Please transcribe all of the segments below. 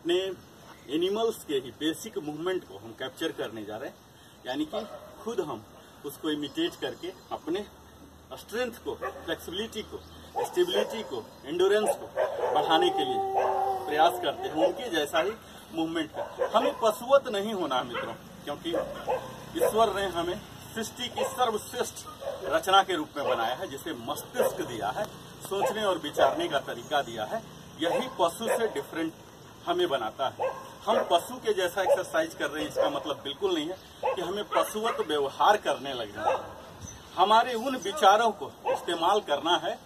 अपने एनिमल्स के ही basic movement को हम कैप्चर करने जा रहे हैं। यानी कि खुद हम उसको इमिटेट करके अपने स्ट्रेंथ को, फ्लेक्सिबिलिटी को, स्टेबिलिटी को एंडोरेंस को बढ़ाने के लिए प्रयास करते हैं उनके जैसा ही मूवमेंट का। हमें पशुवत नहीं होना है मित्रों, क्योंकि ईश्वर ने हमें सृष्टि की सर्वश्रेष्ठ रचना के रूप में बनाया है, जिसे मस्तिष्क दिया है, सोचने और विचारने का तरीका दिया है। यही पशु से डिफरेंट हमें बनाता है। हम पशु के जैसा एक्सरसाइज कर रहे हैं, इसका मतलब बिल्कुल नहीं है कि हमें पशुवत व्यवहार करने लग जाना है। हमारे उन विचारों को इस्तेमाल करना है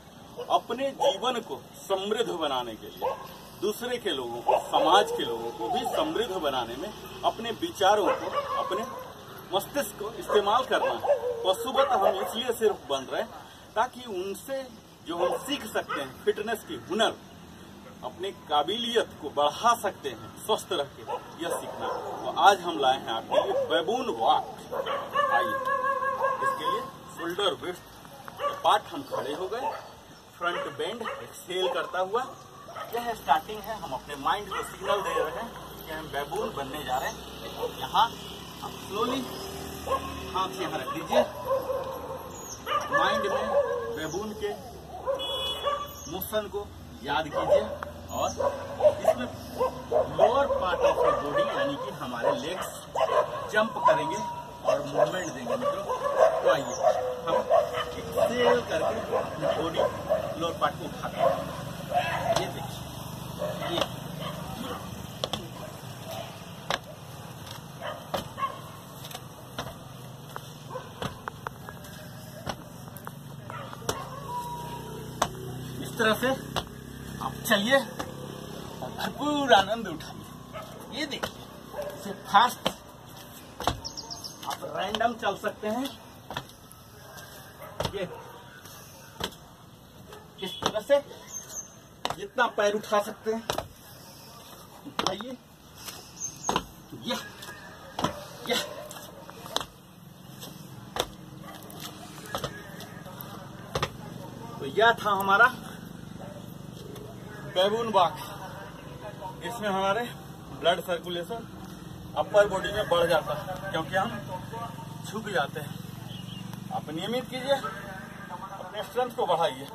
अपने जीवन को समृद्ध बनाने के लिए। दूसरे के लोगों को, समाज के लोगों को भी समृद्ध बनाने में अपने विचारों को, अपने मस्तिष्क को इस्तेमाल करना है। पशुवत हम इसलिए सिर्फ़ बन रहे हैं ताकि उनसे जो हम सीख सकते हैं फिटनेस की हुनर अपनी काबिलियत को बढ़ा सकते हैं, स्वस्थ रह के यह सीखना। तो आज हम लाए हैं आपके लिए बैबून वॉक। आइए, इसके लिए शोल्डर वेस्ट पार्ट हम खड़े हो गए। फ्रंट बेंड एक्सेल करता हुआ। यह स्टार्टिंग है, हम अपने माइंड को सिग्नल दे रहे हैं कि हम बैबून बनने जा रहे हैं। यहाँ हम स्लोली हाथ यहाँ रख दीजिए। माइंड में बैबून के मोशन को याद कीजिए। और इसमें lower part of the body यानी कि हमारे लेग्स जंप करेंगे और मूवमेंट देंगे मित्रों। तो आइए, हम एक्सेल करके बॉडी लोअर पार्ट को उठाते हैं। ये देखिए, ये। इस तरह से आप चलिए भरपूर आनंद उठाइए ये देखिए फास्ट आप रैंडम चल सकते हैं। ये इस तरह से? जितना पैर उठा सकते हैं। उठाइए। यह यह। तो यह था हमारा बैबून बाग। इसमें हमारे ब्लड सर्कुलेशन अपर बॉडी में बढ़ जाता है, क्योंकि हम झुक जाते हैं। आप नियमित कीजिए, अपने स्ट्रेंथ को बढ़ाइए।